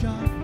shot.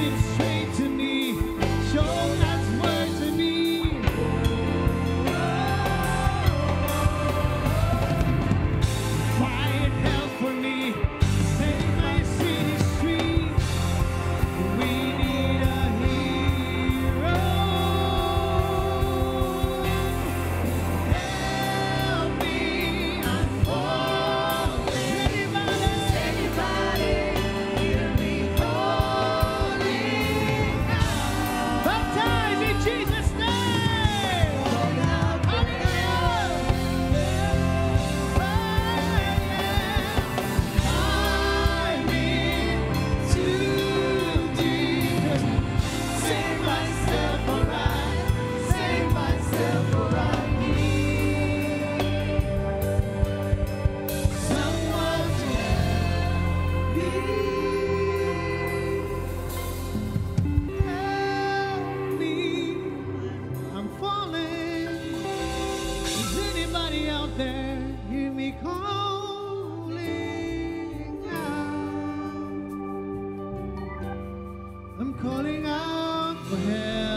keeps me. calling out for help.